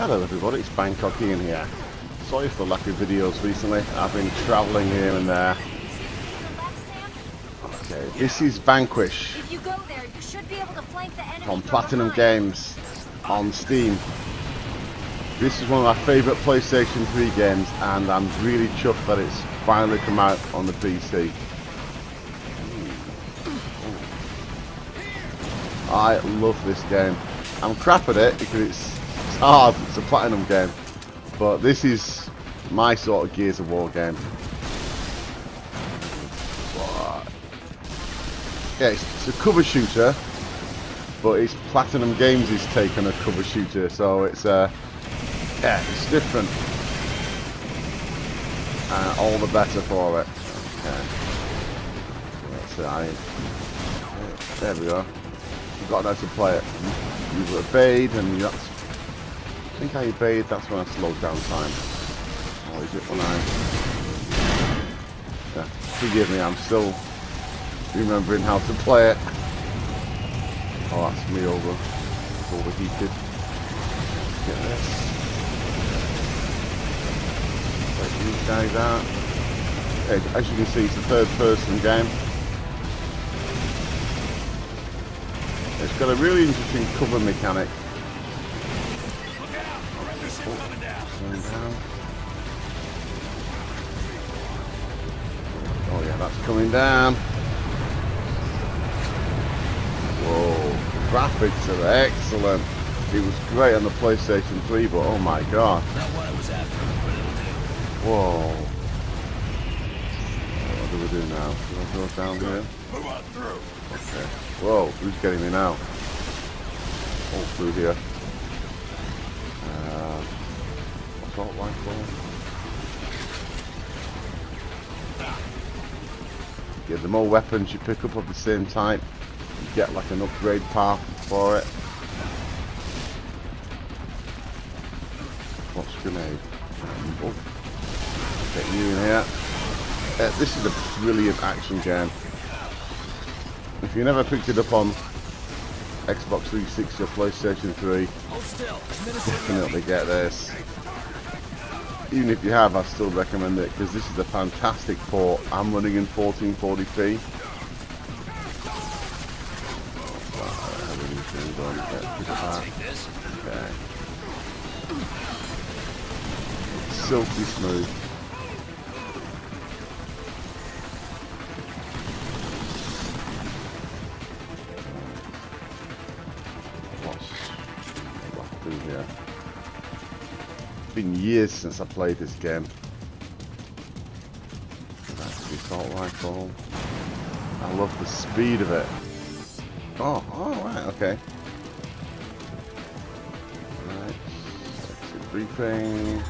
Hello everybody, it's Bangkokian here. Sorry for the lack of videos recently. I've been travelling here and there. Okay, this is Vanquish If there, you should be able to flank the enemy from Platinum. Games on Steam. This is one of my favourite PlayStation 3 games and I'm really chuffed that it's finally come out on the PC. Hmm. I love this game. I'm crap at it because it's hard, it's a Platinum game. But this is my sort of Gears of War game. Yeah, it's, it's a cover shooter, but it's Platinum Games' is taking a cover shooter, so it's uh, yeah, it's different. Uh, all the better for it. Okay. That's it. I, there we go. Forgot how to play it. You evade, and that's. I think I evade. That's when I slowed down time. Or is it when I? Yeah, forgive me. I'm still remembering how to play it. Oh, that's me over overheated. Get this. Take these guys out. As you can see, it's a third-person game. It's got a really interesting cover mechanic. Coming down. Whoa, graphics are excellent. It was great on the PlayStation 3, but oh my god. Not what I was after, but it'll do. Whoa. What do we do now? Do I go down here? Move on through. Okay. Whoa, who's getting me now? All through here. Uh, assault rifle. Yeah, the more weapons you pick up of the same type, you get like an upgrade path for it. What's grenade? Oh. Get you in here. Uh, this is a brilliant action game. If you never picked it up on Xbox 360 or PlayStation 3, definitely get this. Even if you have, I still recommend it because this is a fantastic port. I'm running in 1440p. Okay. Silky smooth. Been years since I played this game. That's the assault rifle. I love the speed of it. Oh, oh okay. Right. Exit briefing.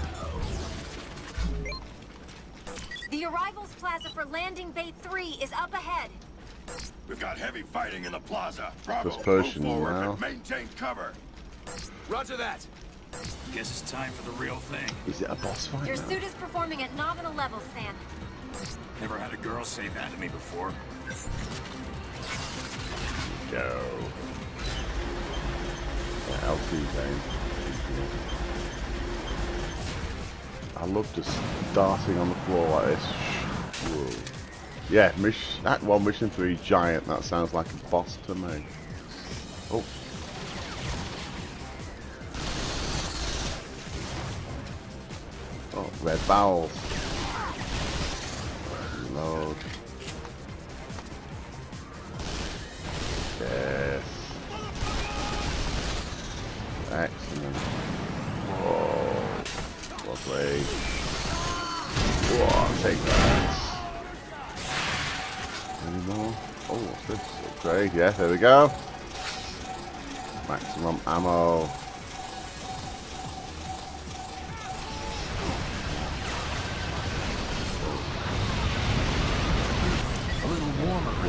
The arrivals plaza for landing bay 3 is up ahead. We've got heavy fighting in the plaza. Bravo, First move forward now. and maintain cover. Roger that. Guess it's time for the real thing. Is it a boss fight Your now? suit is performing at nominal levels, Sam. Never had a girl say that to me before. Go. Yeah, LT game. I love just darting on the floor like this. Whoa. Yeah, mission, Act 1, Mission 3, Giant. That sounds like a boss to me. Oh. Red bowels. Load. Yes. Excellent. Whoa. Lovely. Whoa, take that. Any more? Oh, what's this? Upgrade, yeah, there we go. Maximum ammo.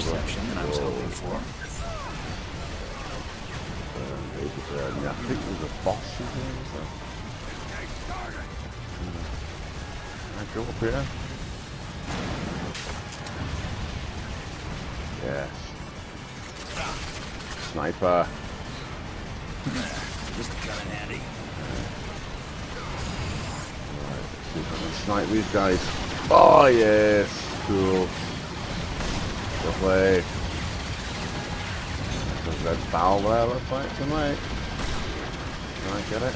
Reception than I was hoping for. Um, yeah, I think there's a boss in here, is there? Can I go up here? Yes. Sniper. Just gun handy. See if I can snipe these guys. Oh yes, cool. Lovely. There's a red foul there, looks like tonight. Can I get it?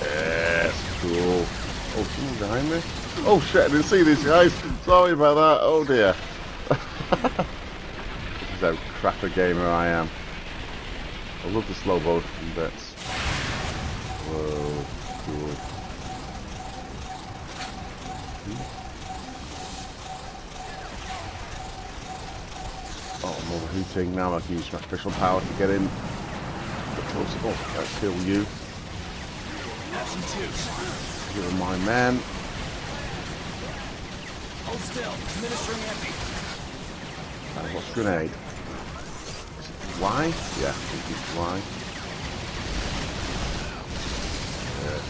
Yes, cool. Oh, someone behind me? Oh shit, I didn't see these guys. Sorry about that. Oh dear. this is how crap a gamer I am. I love the slow motion bits. Whoa, cool. Oh, now. I can use my special power to get in. Get closer. Oh, let's kill you. Have some. You're my man. Hold still. Administering epi. Uh, what's grenade? Is it Y? Yeah, I think it's Y. Yes.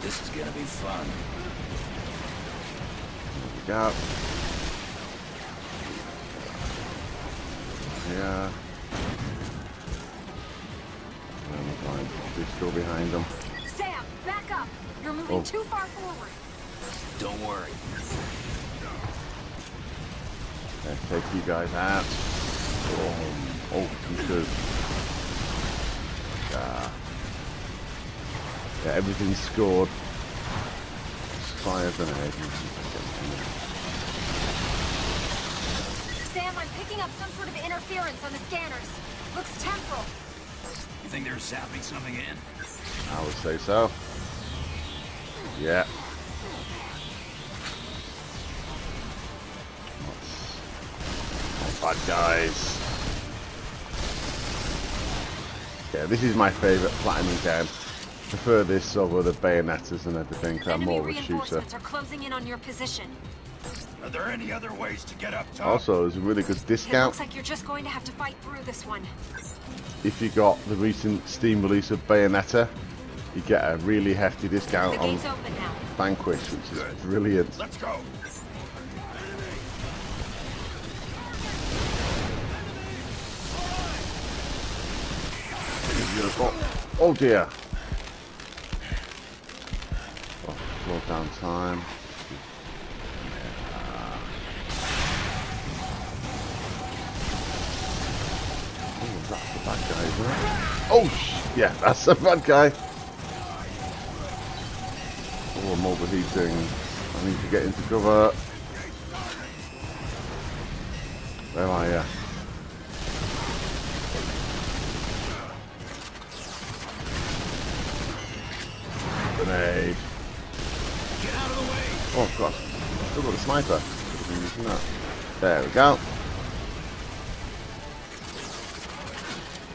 This is gonna be fun. There we go. Yeah. And behind. He's still behind them. Sam, back up. You're moving Oh. too far forward. Don't worry. Let's take you guys out. Oh, oh you should. Yeah. Yeah, everything's scored. Fire grenade. Sam, I'm picking up some sort of interference on the scanners. Looks temporal. You think they're zapping something in? I would say so. Yeah. Oh, bad guys. Yeah, this is my favourite platinum game. Prefer this over the Bayonettas and everything. I'm Enemy more of a shooter. are closing in on your position. Are there any other ways to get up top? Also, there's a really good It discount looks like you're just going to have to fight through this one. if you got the recent Steam release of Bayonetta. You get a really hefty discount on gate's. Vanquish, which is brilliant. Let's go. Beautiful. Oh dear. Down time. Oh, that's the bad guy, isn't it? Oh, sh- yeah, that's the bad guy. Oh, I'm overheating. I need to get into cover. Where are you? Grenade. Oh god, still got the sniper. Could have been using that. There we go.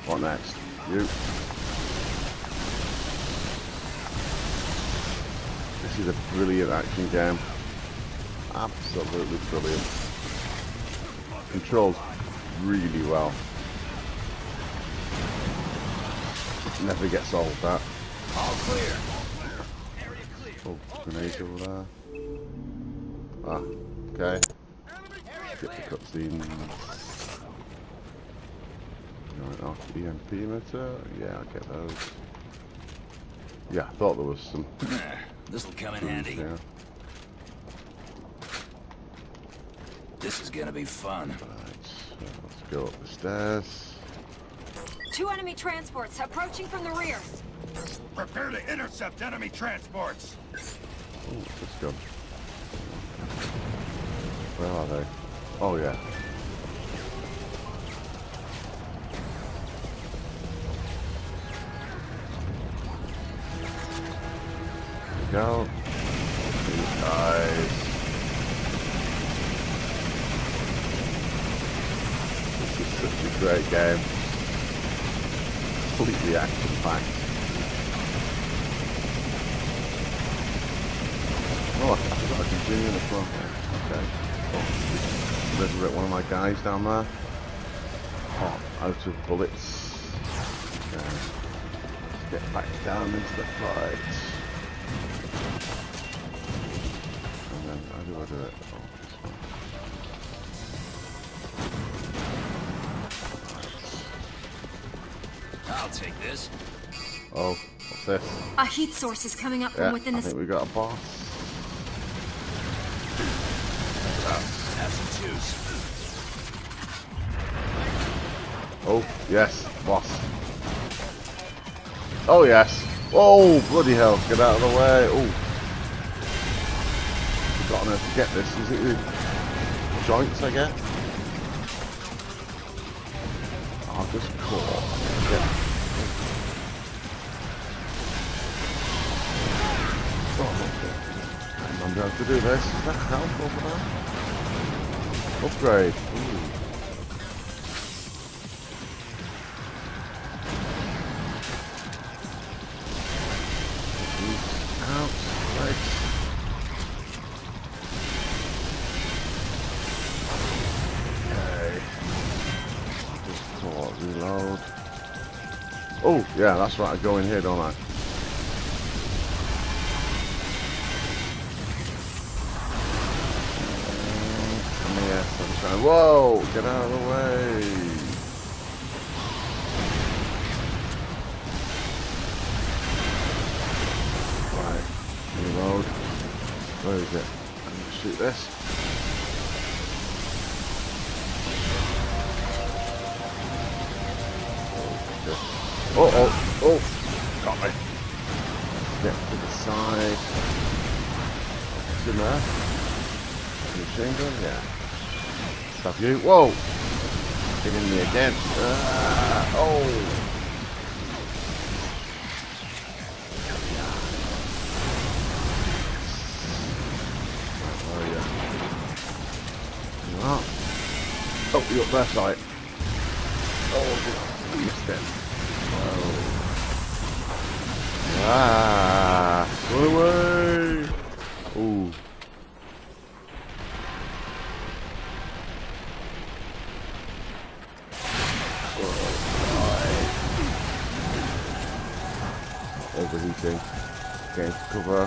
What next? You. This is a brilliant action game. Absolutely brilliant. Controls really well. Never gets old that. All clear. Oh, grenades over there. Ah, okay. Get the cutscene. Right off the EMP emitter. Yeah, I'll get those. Yeah, I thought there was some. This'll come in handy. Yeah. This is gonna be fun. Right, so let's go up the stairs. Two enemy transports approaching from the rear. Prepare to intercept enemy transports. Oh, let's go. Where are they? Oh, yeah. Go. Guys. This is such a great game. Completely action-packed. Oh, I forgot I zoom in as well. Okay. Oh, resurrect one of my guys down there. Oh, out of bullets. Okay. Let's get back down into the fight. And then, how do I do it? Oh, this one. I'll take this. Oh, what's this? A heat source is coming up from Yeah, within I this. think we got a boss. Oh, yes, boss. Oh, yes. Oh, bloody hell, get out of the way. Oh. Got on earth to get this. Is it the joints I get? Oh, just caught. Yeah. Oh, okay. I'm going to do this. Is that health over there? Upgrade. Yeah, that's right. I go in here, don't I? Come here, sunshine. Whoa! Get out of the way. Right. Reload. Where is it? Shoot this. Oh, oh, oh! Got me. Get to the side. In there? Machine gun? Yeah. Stop you. Whoa! Hitting me again. Ah, oh! Oh, yeah. Oh, you're up there, side. Oh, missed it. Ah, run away! Ooh. Overheating. Getting to cover.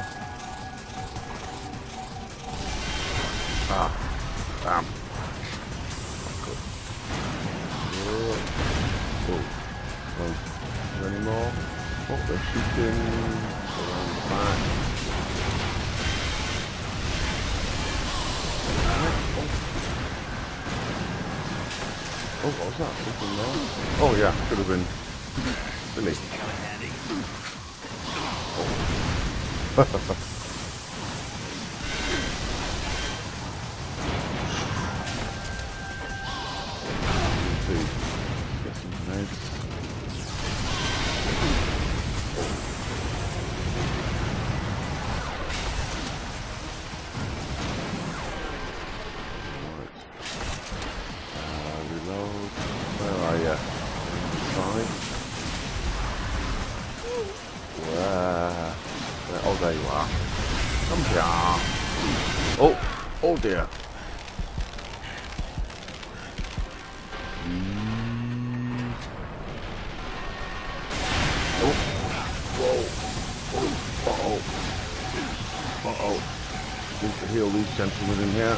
Ah, damn. Oh, oh. Any more? Oh, they're shooting around the back. Oh, what was that? Something there? Oh yeah, could have been Billy. Coming uh-oh. Need to heal these gentlemen in here.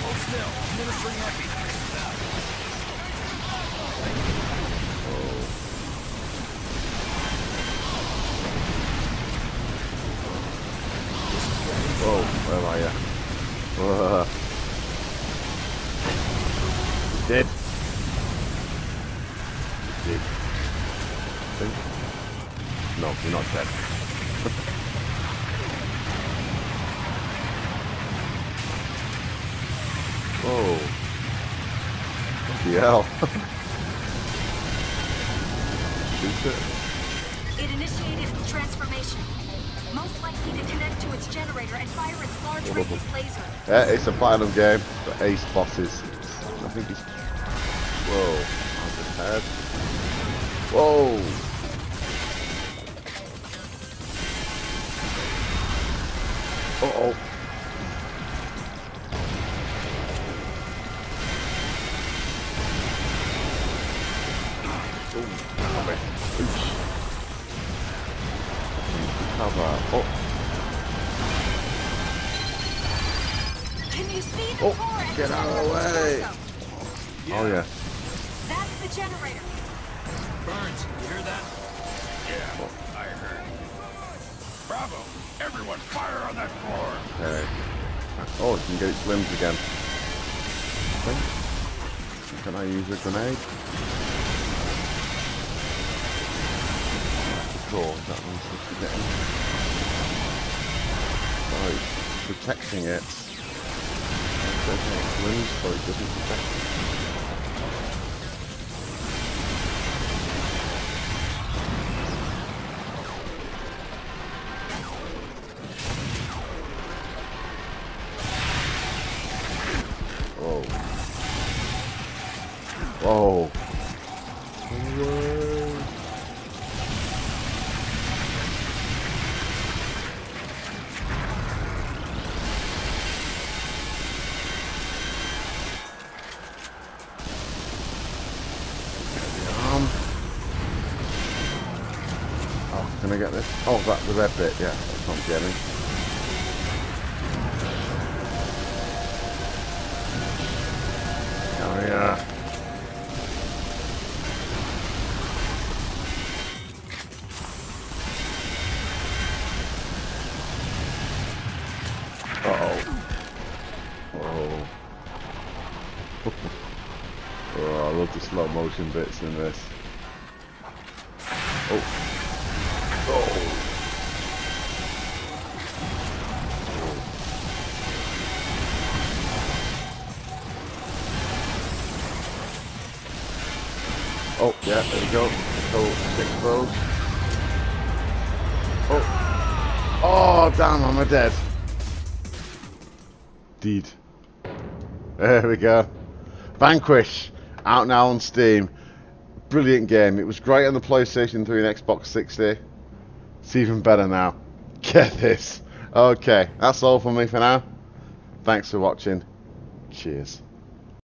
Hold still. Administering epi. Dead. Think? No, you're not dead. Whoa. Bloody hell. Shoot it. It initiated its transformation. Most likely to connect to its generator and fire its large radius laser. Yeah, it's a platinum game for ace bosses. I think it's. Whoa. On his head. Whoa. Okay. Uh, oh, it can get its limbs again. Okay. Can I use a grenade? Cool, that one's supposed to get in. Right, oh, protecting it. Protecting its limbs, so it doesn't protect it. Oh, that the red bit. Yeah, that's not getting. Oh yeah. Oh. I love the slow motion bits in this. Oh. Oh, yeah, there we go. So, six throws. Oh. Oh, damn, I'm I dead? Deed. There we go. Vanquish. Out now on Steam. Brilliant game. It was great on the PlayStation 3 and Xbox 60. It's even better now. Get this. Okay, that's all from me for now. Thanks for watching. Cheers.